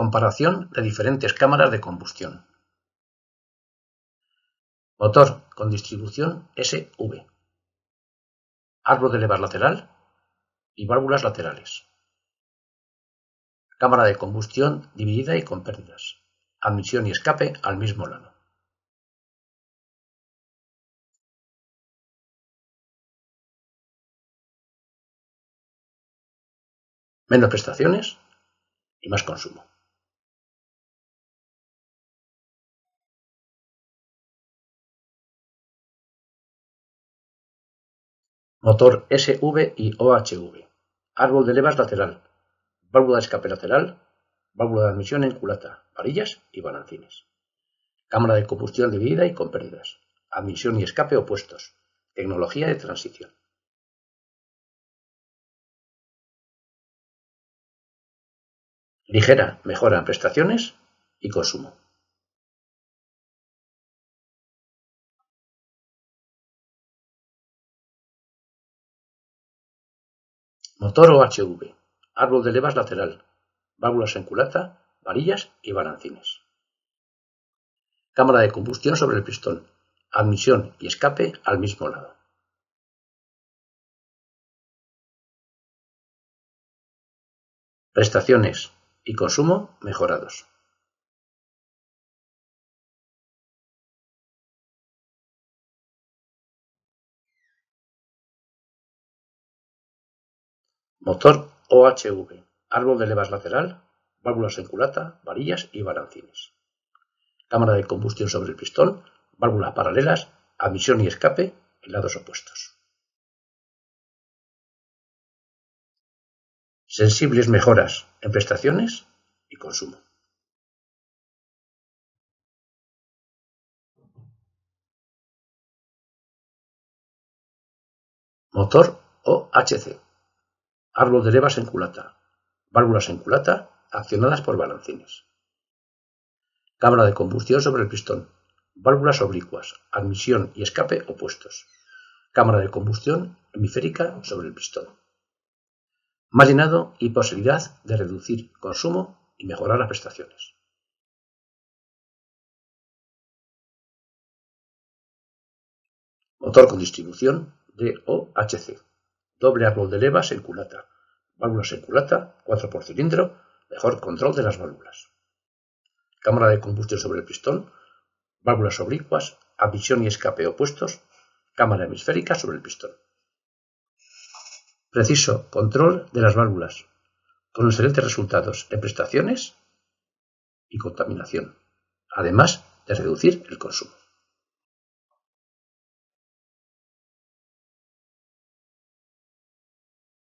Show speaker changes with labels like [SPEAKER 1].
[SPEAKER 1] Comparación de diferentes cámaras de combustión. Motor con distribución SV. Árbol de levas lateral y válvulas laterales. Cámara de combustión dividida y con pérdidas. Admisión y escape al mismo lado. Menos prestaciones y más consumo. Motor SV y OHV. Árbol de levas lateral. Válvula de escape lateral. Válvula de admisión en culata. Varillas y balancines. Cámara de combustión dividida y con pérdidas. Admisión y escape opuestos. Tecnología de transición. Ligera mejora en prestaciones y consumo. Motor OHV, árbol de levas lateral, válvulas en culata, varillas y balancines. Cámara de combustión sobre el pistón, admisión y escape al mismo lado. Prestaciones y consumo mejorados. Motor OHV, árbol de levas lateral, válvulas en culata, varillas y balancines. Cámara de combustión sobre el pistón, válvulas paralelas, admisión y escape en lados opuestos. Sensibles mejoras en prestaciones y consumo. Motor OHC Árbol de levas en culata. Válvulas en culata accionadas por balancines. Cámara de combustión sobre el pistón. Válvulas oblicuas. Admisión y escape opuestos. Cámara de combustión hemisférica sobre el pistón. Más llenado y posibilidad de reducir consumo y mejorar las prestaciones. Motor con distribución DOHC doble árbol de levas en culata, válvulas en culata, 4 por cilindro, mejor control de las válvulas. Cámara de combustión sobre el pistón, válvulas oblicuas, admisión y escape opuestos, cámara hemisférica sobre el pistón. Preciso control de las válvulas, con excelentes resultados en prestaciones y contaminación, además de reducir el consumo.